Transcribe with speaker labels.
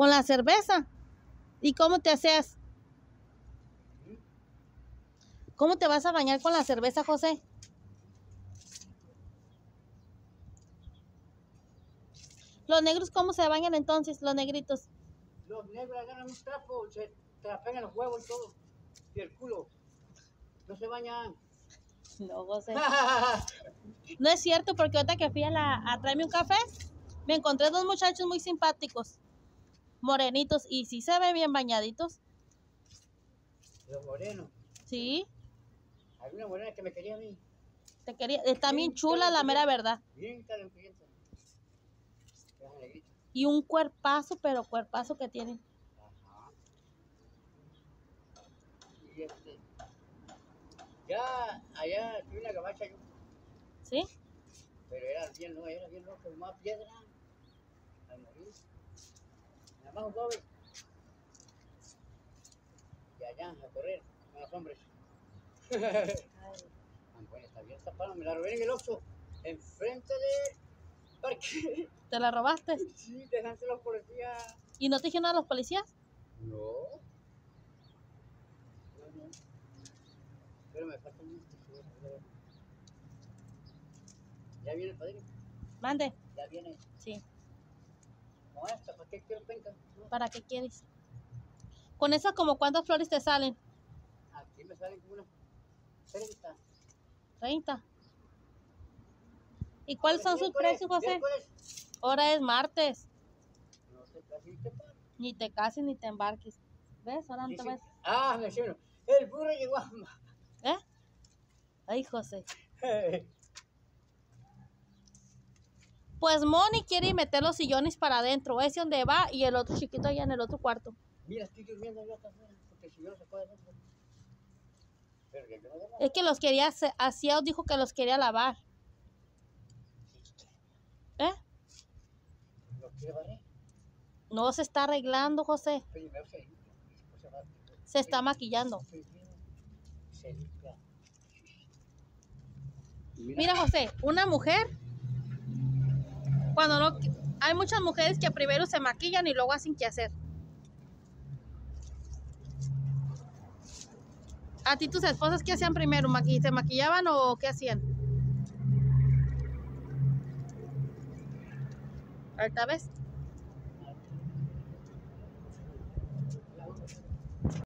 Speaker 1: Con la cerveza. ¿Y cómo te haces? ¿Cómo te vas a bañar con la cerveza, José? Los negros, ¿cómo se bañan entonces, los negritos?
Speaker 2: Los negros agarran un trapo, se trapean los huevos y todo. Y el culo. No se bañan.
Speaker 1: No, José. No es cierto, porque ahorita que fui a, la, a traerme un café, me encontré dos muchachos muy simpáticos, morenitos, y sí se ven bien bañaditos.
Speaker 2: Los morenos.
Speaker 1: Sí,
Speaker 2: Hay una morena que me quería a mí.
Speaker 1: te quería, está bien
Speaker 2: Bien
Speaker 1: chula la mera verdad.
Speaker 2: Bien calenturienta.
Speaker 1: Y un cuerpazo, pero cuerpazo que tienen.
Speaker 2: Ajá. Y este. Ya allá tuve una gabacha yo.
Speaker 1: ¿Sí?
Speaker 2: Pero era bien, no, era bien loco, más piedra. Al morir. Un joven. Y allá a correr con los hombres. Ah, bueno, está bien tapado, me la robé en el Oxxo, enfrente del parque.
Speaker 1: ¿Te la robaste?
Speaker 2: Sí, dejaste los policías.
Speaker 1: ¿Y no te dijeron a los policías?
Speaker 2: No. No, no. Pero me falta un Ya viene el padrino,
Speaker 1: Mande.
Speaker 2: ya viene.
Speaker 1: Sí.
Speaker 2: Esta, ¿para qué quiero penca?
Speaker 1: ¿Para qué quieres? Con esas, como cuántas flores te salen?
Speaker 2: Aquí me salen como unas 30.
Speaker 1: 30. ¿Y cuáles son sus precios, José? Ahora es martes.
Speaker 2: No sé, casi te pago.
Speaker 1: Ni te cases ni te embarques. ¿Ves? Ahora no te vas.
Speaker 2: Ah, me decían, el burro llegó a...
Speaker 1: ¿Eh? Ay, José. Pues Moni quiere meter los sillones para adentro. Ese donde va y el otro chiquito allá en el otro cuarto.
Speaker 2: Mira, estoy durmiendo yo afuera, porque si yo no se puede. Pero que no.
Speaker 1: Es que los quería, así os dijo que los quería lavar. ¿Eh?
Speaker 2: ¿Lo quiere barrer?
Speaker 1: No se está arreglando, José.
Speaker 2: Primero se se
Speaker 1: está maquillando. Mira, José, una mujer, cuando no, hay muchas mujeres que primero se maquillan y luego hacen qué hacer. ¿A ti tus esposas qué hacían primero? ¿Maqui- ¿Se maquillaban o qué hacían? Ahorita ves.